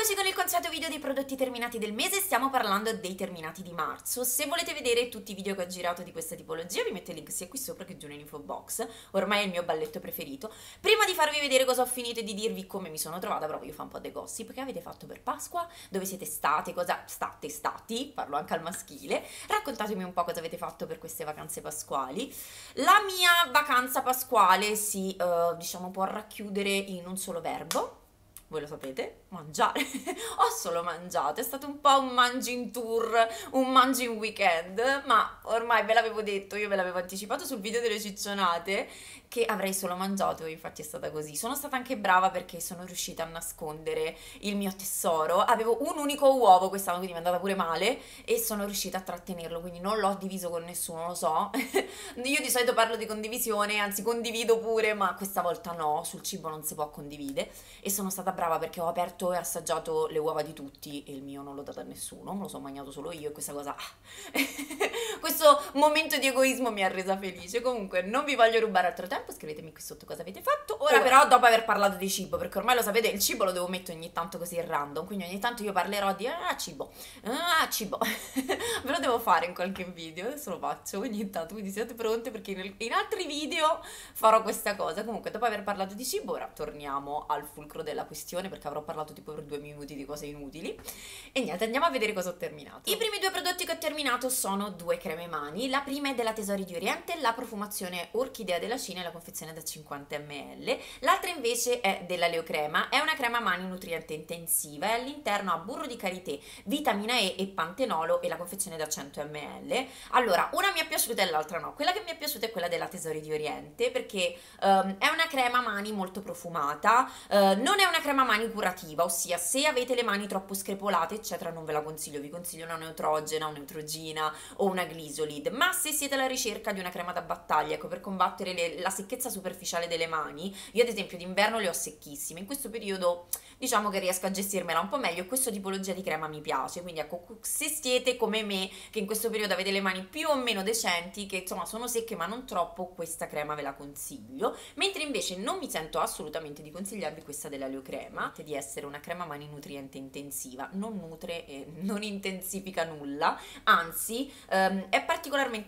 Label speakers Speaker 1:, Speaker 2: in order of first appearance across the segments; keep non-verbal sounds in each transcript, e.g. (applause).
Speaker 1: Eccoci con il consueto video dei prodotti terminati del mese, stiamo parlando dei terminati di marzo. Se volete vedere tutti i video che ho girato di questa tipologia vi metto il link sia qui sopra che giù nell'info box, ormai è il mio balletto preferito. Prima di farvi vedere cosa ho finito e di dirvi come mi sono trovata, però voglio fare un po' dei gossip, che avete fatto per Pasqua, dove siete state, cosa state stati, parlo anche al maschile, raccontatemi un po' cosa avete fatto per queste vacanze pasquali. La mia vacanza pasquale si, uh, diciamo, può racchiudere in un solo verbo, voi lo sapete, mangiare. (laughs) Ho solo mangiato, è stato un po' un mangi tour, un mangi weekend, ma ormai ve l'avevo detto, io ve l'avevo anticipato sul video delle ciccionate che avrei solo mangiato infatti è stata così. Sono stata anche brava perché sono riuscita a nascondere il mio tesoro. Avevo un unico uovo quest'anno, quindi mi è andata pure male e sono riuscita a trattenerlo, quindi non l'ho diviso con nessuno, lo so. (laughs) io di solito parlo di condivisione, anzi condivido pure, ma questa volta no, sul cibo non si può condividere e sono stata brava perché ho aperto e assaggiato le uova di tutti e il mio non l'ho dato a nessuno, me lo sono mangiato solo io e questa cosa (laughs) questo momento di egoismo mi ha resa felice. Comunque non vi voglio rubare altro tempo tempo, scrivetemi qui sotto cosa avete fatto. Ora, Ora però, dopo aver parlato di cibo, perché ormai lo sapete, il cibo lo devo mettere ogni tanto così random, quindi ogni tanto io parlerò di ah, cibo, ah, cibo. (laughs) Ve lo devo fare in qualche video, adesso lo faccio ogni tanto, quindi siate pronte perché in, in altri video farò questa cosa. Comunque, dopo aver parlato di cibo, ora torniamo al fulcro della questione, perché avrò parlato tipo per due minuti di cose inutili. E niente, andiamo a vedere cosa ho terminato. I primi due prodotti che ho terminato sono due creme mani. La prima è della Tesori di Oriente, la profumazione Orchidea della Cina e la confezione da 50 ml, l'altra invece è della Leocrema, è una crema mani nutriente intensiva e all'interno ha burro di karité, vitamina E e pantenolo e la confezione da 100 ml. Allora, una mi è piaciuta e l'altra no. Quella che mi è piaciuta è quella della Tesori di Oriente perché um, è una crema mani molto profumata, uh, non è una crema mani curativa, ossia se avete le mani troppo screpolate eccetera non ve la consiglio, vi consiglio una neutrogena, una neutrogina o una glisolid, ma se siete alla ricerca di una crema da battaglia, ecco per combattere le, la secchezza superficiale delle mani, io ad esempio d'inverno le ho secchissime, in questo periodo diciamo che riesco a gestirmela un po' meglio questa tipologia di crema mi piace, quindi ecco, se siete come me che in questo periodo avete le mani più o meno decenti, che insomma sono secche ma non troppo, questa crema ve la consiglio, mentre invece non mi sento assolutamente di consigliarvi questa della Leo Crema, di essere una crema mani nutriente intensiva, non nutre e non (laughs) intensifica nulla, anzi ehm, è particolarmente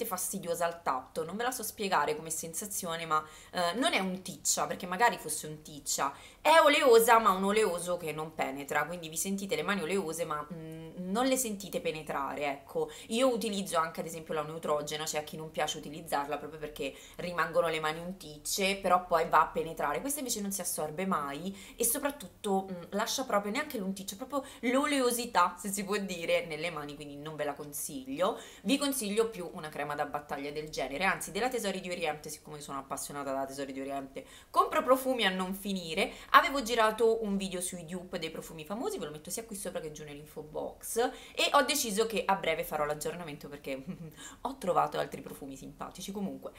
Speaker 1: fastidiosa al tatto, non ve la so spiegare come sensazione ma eh, non è un ticcia, perché magari fosse un ticcia, è oleosa ma un oleoso che non penetra, quindi vi sentite le mani oleose ma mm, non le sentite penetrare, ecco. Io utilizzo anche ad esempio la neutrogena, c'è cioè a chi non piace utilizzarla proprio perché rimangono le mani unticce, però poi va a penetrare. Questa invece non si assorbe mai e soprattutto mm, lascia proprio neanche l'unticcio, proprio l'oleosità, se si può dire, nelle mani, quindi non ve la consiglio. Vi consiglio più una crema da battaglia del genere, anzi della Tesori di Oriente, siccome sono appassionata da Tesori di Oriente, compro profumi a non finire Avevo girato un video sui dupe dei profumi famosi, ve lo metto sia qui sopra che giù nell'info box e ho deciso che a breve farò l'aggiornamento perché (laughs) ho trovato altri profumi simpatici. Comunque,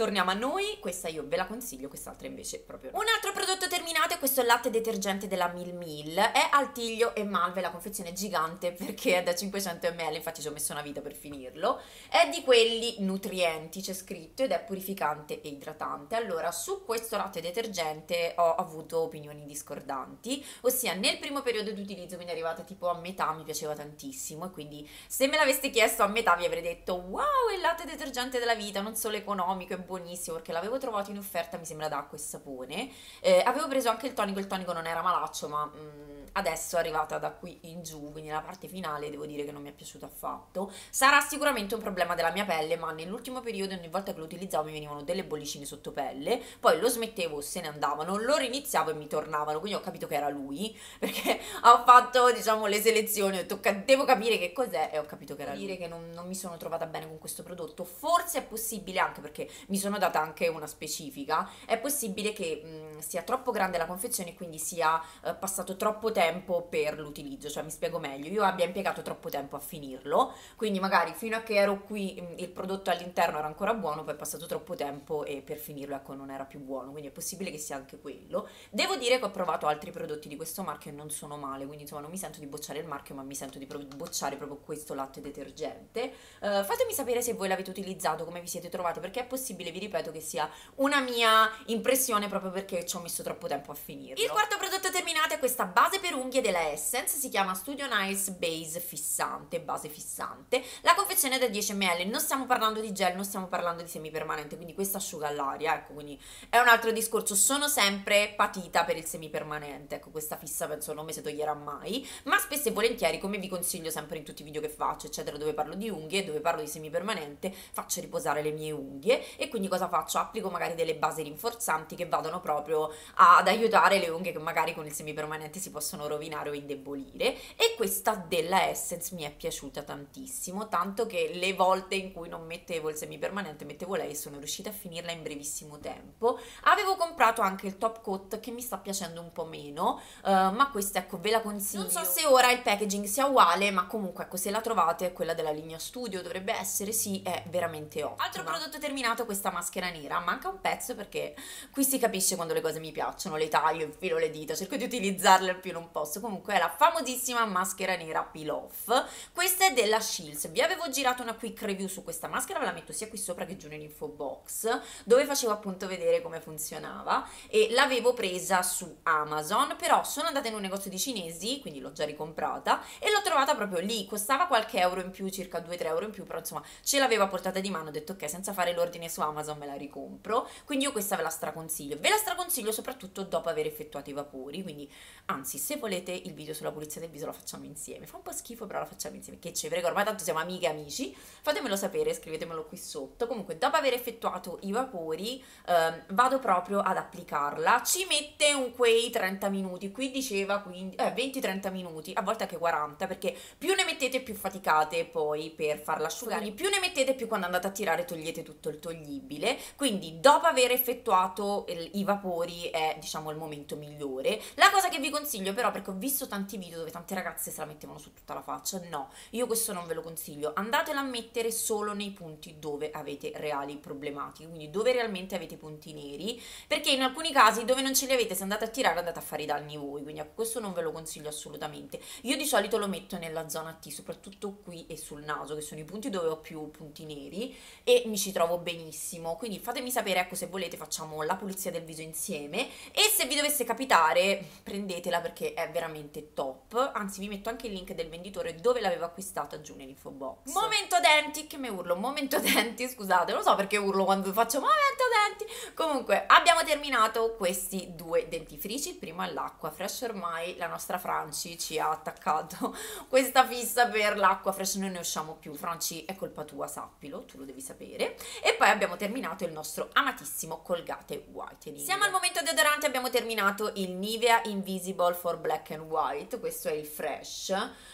Speaker 1: Torniamo a noi, questa io ve la consiglio, quest'altra invece proprio. Un altro prodotto è questo latte detergente della Mil Mil, è Altiglio e Malve, la confezione gigante perché è da 500 ml, infatti ci ho messo una vita per finirlo, è di quelli nutrienti, c'è scritto, ed è purificante e idratante. Allora, su questo latte detergente ho avuto opinioni discordanti, ossia nel primo periodo di utilizzo mi è arrivata tipo a metà, mi piaceva tantissimo e quindi se me l'aveste chiesto a metà vi avrei detto wow, è il latte detergente della vita, non solo economico, è buonissimo perché l'avevo trovato in offerta, mi sembra d'acqua e sapone. Eh, avevo preso anche il tonico, il tonico non era malaccio, ma mh, mm, adesso è arrivata da qui in giù, quindi la parte finale devo dire che non mi è piaciuto affatto. Sarà sicuramente un problema della mia pelle, ma nell'ultimo periodo ogni volta che lo utilizzavo mi venivano delle bollicine sotto pelle, poi lo smettevo, se ne andavano, lo riniziavo e mi tornavano, quindi ho capito che era lui, (laughs) perché ho fatto, diciamo, le selezioni, ho detto devo capire che cos'è e ho capito che era lui. Dire che non, non mi sono trovata bene con questo prodotto, forse è possibile anche perché mi sono data anche una specifica, è possibile che mh, sia troppo grande la confezione quindi sia eh, passato troppo tempo per l'utilizzo, cioè mi spiego meglio, io abbia impiegato troppo tempo a finirlo, quindi magari fino a che ero qui mh, il prodotto all'interno era ancora buono, poi è passato troppo tempo e per finirlo ecco non era più buono, quindi è possibile che sia anche quello. Devo dire che ho provato altri prodotti di questo marchio e non sono male, quindi insomma non mi sento di bocciare il marchio, ma mi sento di bocciare proprio questo latte detergente. Uh, fatemi sapere se voi l'avete utilizzato, come vi siete trovati, perché è possibile, vi ripeto, che sia una mia impressione proprio perché ci ho messo troppo tempo tempo a finirlo. Il quarto prodotto terminato è questa base per unghie della Essence, si chiama Studio Nice Base Fissante, base fissante. La confezione è da 10 ml, non stiamo parlando di gel, non stiamo parlando di semipermanente, quindi questa asciuga all'aria, ecco, quindi è un altro discorso. Sono sempre patita per il semipermanente, ecco, questa fissa penso non mi si toglierà mai, ma spesso e volentieri, come vi consiglio sempre in tutti i video che faccio, eccetera, dove parlo di unghie, dove parlo di semipermanente, faccio riposare le mie unghie e quindi cosa faccio? Applico magari delle basi rinforzanti che vadano proprio ad aiutare le unghie che magari con il semipermanente si possono rovinare o indebolire e questa della Essence mi è piaciuta tantissimo, tanto che le volte in cui non mettevo il semipermanente mettevo lei e sono riuscita a finirla in brevissimo tempo. Avevo comprato anche il top coat che mi sta piacendo un po' meno, uh, ma questa ecco ve la consiglio. Non so se ora il packaging sia uguale, ma comunque ecco se la trovate quella della linea studio dovrebbe essere, sì, è veramente ottima. Altro prodotto terminato questa maschera nera, manca un pezzo perché qui si capisce quando le cose mi piacciono, le taglio, infilo le dita, cerco di utilizzarle il più non posso. Comunque è la famosissima maschera nera peel off. Questa è della Shields. Vi avevo girato una quick review su questa maschera, ve la metto sia qui sopra che giù nell'info box, dove facevo appunto vedere come funzionava e l'avevo presa su Amazon, però sono andata in un negozio di cinesi, quindi l'ho già ricomprata e l'ho trovata proprio lì, costava qualche euro in più, circa 2-3 euro in più, però insomma ce l'avevo a portata di mano, ho detto ok, senza fare l'ordine su Amazon me la ricompro, quindi io questa ve la straconsiglio. Ve la straconsiglio soprattutto dopo aver effettuato i vapori, quindi anzi se volete il video sulla pulizia del viso lo facciamo insieme, fa un po' schifo però la facciamo insieme, che ci prego, ormai tanto siamo amiche e amici, fatemelo sapere, scrivetemelo qui sotto, comunque dopo aver effettuato i vapori eh, vado proprio ad applicarla, ci mette un quei 30 minuti, qui diceva quindi, eh, 20-30 minuti, a volte anche 40, perché più ne mettete più faticate poi per farla asciugare, quindi più ne mettete più quando andate a tirare togliete tutto il toglibile, quindi dopo aver effettuato il, i vapori è diciamo il momento migliore. La cosa che vi consiglio però, perché ho visto tanti video dove tante ragazze se la mettevano su tutta la faccia, no, io questo non ve lo consiglio, andatela a mettere solo nei punti dove avete reali problematiche, quindi dove realmente avete punti neri, perché in alcuni casi dove non ce li avete se andate a tirare andate a fare i danni voi, quindi a questo non ve lo consiglio assolutamente. Io di solito lo metto nella zona T, soprattutto qui e sul naso, che sono i punti dove ho più punti neri e mi ci trovo benissimo, quindi fatemi sapere, ecco, se volete facciamo la pulizia del viso insieme e se vi dovesse capitare prendetela perché è veramente top, anzi vi metto anche il link del venditore dove l'avevo acquistata giù nell'info box. Momento denti, che mi urlo, momento (laughs) denti, scusate, non so perché urlo quando faccio momento denti, comunque abbiamo terminato questi due dentifrici, il primo è l'acqua fresh ormai, la nostra Franci ci ha attaccato (laughs) questa fissa per l'acqua fresh, noi ne usciamo più, Franci è colpa tua, sappilo, tu lo devi sapere, e poi abbiamo terminato il nostro amatissimo Colgate Whitening. Siamo al momento deodorante, abbiamo terminato il Nivea Invisible for Black and White, questo è il fresh,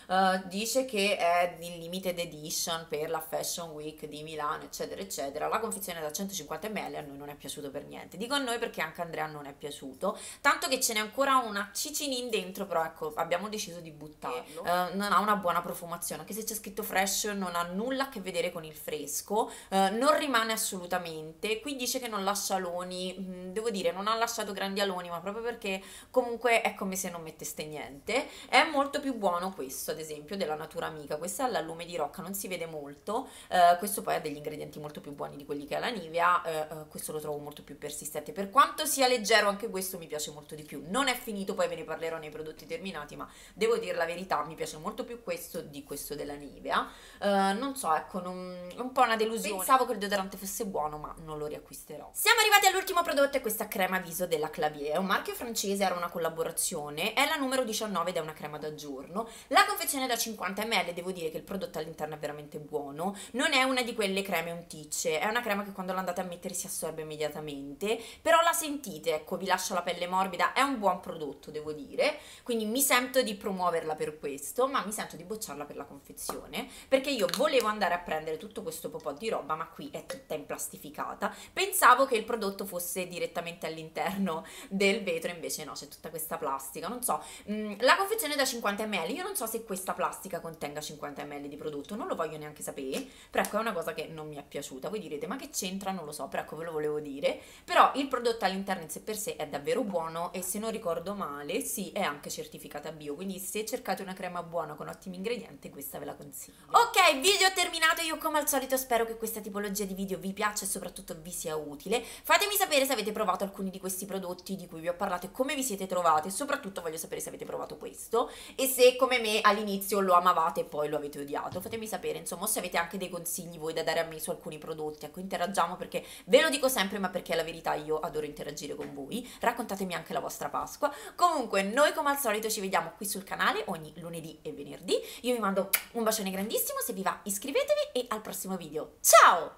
Speaker 1: uh, dice che è in limited edition per la Fashion Week di Milano, eccetera, eccetera, la confezione da 150 ml a noi non è piaciuto per niente, dico a noi perché anche a Andrea non è piaciuto, tanto che ce n'è ancora una cicinin dentro, però ecco, abbiamo deciso di buttarlo, uh, non ha una buona profumazione, anche se c'è scritto fresh non ha nulla a che vedere con il fresco, uh, non rimane assolutamente, qui dice che non lascia aloni, mm, devo dire non ha lasciato grandi aloni, ma proprio perché comunque è come se non metteste niente, è molto più buono questo ad esempio della Natura Amica, questo è all'allume di rocca, non si vede molto, uh, questo poi ha degli ingredienti molto più buoni di quelli che ha la Nivea, questo lo trovo molto più persistente, per quanto sia leggero anche questo mi piace molto di più, non è finito, poi ve ne parlerò nei prodotti terminati, ma devo dire la verità, mi piace molto più questo di questo della Nivea. Uh, non so, ecco, non, un po' una delusione. Pensavo che il deodorante fosse buono, ma non lo riacquisterò. Siamo arrivati all'ultimo prodotto, è questa crema viso della Clavier. È un marchio francese, era una collaborazione, è la numero 19 ed è una crema da giorno. La confezione è da 50 ml, devo dire che il prodotto all'interno è veramente buono. Non è una di quelle creme unticce, è una crema che quando l'andate a mettere si assorbe immediatamente, però la sentite, ecco, vi lascia la pelle morbida, è un buon prodotto, devo dire. Quindi mi sento di promuoverla per questo, ma mi sento di bocciarla per la confezione, perché io volevo andare a prendere tutto questo po' di roba, ma qui è tutta implastificata. Pensavo che il prodotto fosse direttamente all'interno del vetro, invece no, c'è tutta questa plastica, non so. Mm, la confezione è da 50 ml, io non so se questa plastica contenga 50 ml di prodotto, non lo voglio neanche sapere, però ecco è una cosa che non mi è piaciuta. Voi direte, ma che c'entra? Non lo so, però ecco ve lo volevo dire. Però il prodotto all'interno in sé per sé è davvero buono e se non ricordo male, sì, è anche certificata bio, quindi se cercate una crema buona con ottimi ingredienti, questa ve la consiglio. Ok, video terminato, io come al solito spero che questa tipologia di video vi piaccia e soprattutto vi sia utile. Fatemi sapere se avete provato alcuni di questi prodotti di di cui vi ho parlato e come vi siete trovate, soprattutto voglio sapere se avete provato questo e se come me all'inizio lo amavate e poi lo avete odiato. Fatemi sapere, insomma, se avete anche dei consigli voi da dare a me su alcuni prodotti, ecco, interagiamo perché ve lo dico sempre, ma perché la verità io adoro interagire con voi. Raccontatemi anche la vostra Pasqua. Comunque, noi come al solito ci vediamo qui sul canale ogni lunedì e venerdì. Io vi mando un bacione grandissimo, se vi va iscrivetevi e al prossimo video. Ciao!